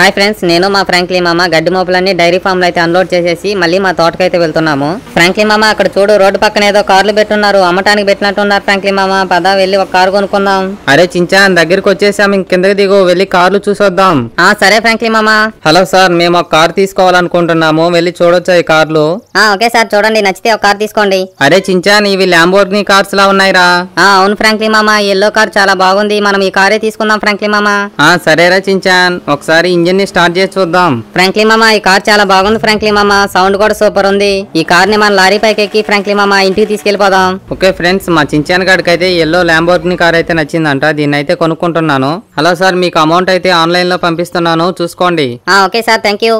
Hi friends నేను మా frankly మామ గడ్డి మోపులన్నీ డైరీ ఫామ్లో అయితే అన్లోడ్ చేసేసి మళ్ళీ మా తోటకైతే వెళ్తున్నాము. ఫ్రాంక్లీ మామ అక్కడ చూడు రోడ్డు పక్కన ఏదో కార్లు పెట్టున్నారు అమ్మటానికి పెట్టినట్టున్నారు ఫ్రాంక్లీ మామ. పద వెళ్ళి ఒక కారు కొనుక్కుందాం. అరే చించాన్ దగ్గరికి వచ్చేసాం కిందకి దిగు వెళ్ళి కార్లు చూసొద్దాం. ఆ సరే ఫ్రాంక్లీ మామ. హలో సార్ మేము ఒక కార్ తీసుకోవాలనుకుంటున్నాము వెళ్ళి చూడొచ్చా ఈ కార్లు? ఆ ఓకే సార్ చూడండి నచ్చితే ఒక కార్ తీసుకోండి. అరే చించాన్ ఇవి ల్యాంబోర్గిని కార్స్ లా ఉన్నాయిరా. ఆ అవును ఫ్రాంక్లీ మామ ఎల్లో కార్ చాలా బాగుంది మనం ఈ కారే తీసుకుందాం ఫ్రాంక్లీ మామ. ఆ సరేరా చించాన్ ఒకసారి ఇంజిన్ ని స్టార్ట్ చేసి చూద్దాం. ఫ్రాంక్లీ మామ ఈ కార్ చాలా బాగుంది ఫ్రాంక్లీ మామ. సౌండ్ కూడా సూపర్ ఉంది. ఈ కార్ని మన లారీ పైకి ఎక్కి ఫ్రాంక్లీ మామ ఇంటికి తీసుకెళ్ళిపోదాం ఓకే ఫ్రెండ్స్ మా చించాన్ గారికి అయితే ఎల్లో ల్యాంబోర్గిని కార్ అయితే నచ్చిందంట. దీన్ని అయితే కొనుక్కుంటున్నాను. హలో సార్ మీకు అమౌంట్ అయితే ఆన్లైన్లో పంపిస్తున్నాను. చూసుకోండి. Okay sir thank you